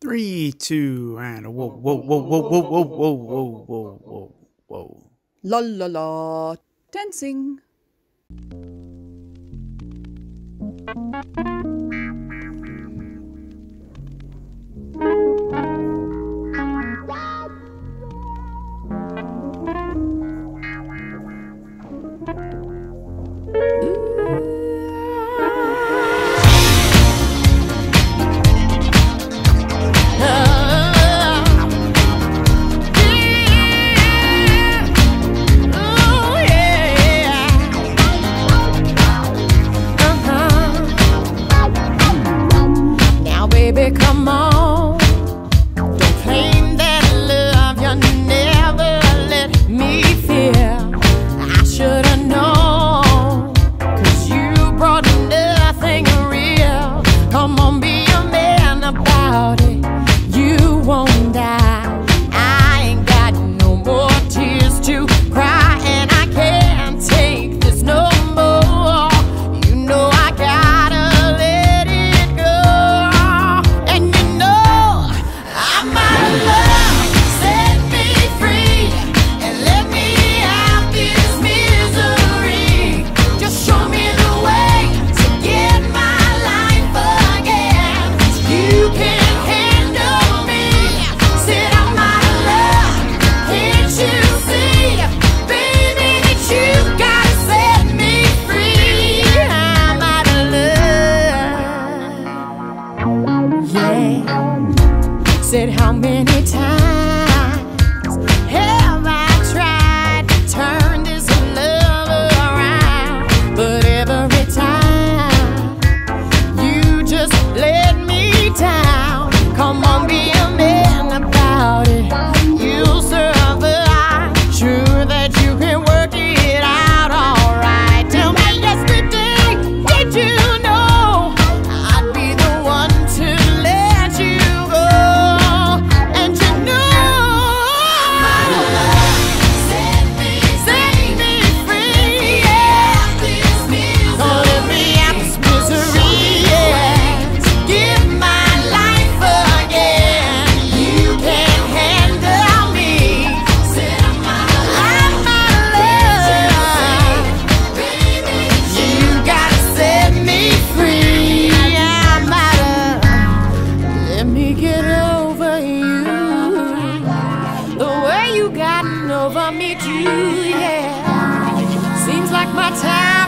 Three, two, and whoa, whoa, whoa, whoa, whoa, whoa, whoa, whoa, whoa, whoa, whoa. La la la. Dancing. Said how many times? over me too, yeah. Seems like my time.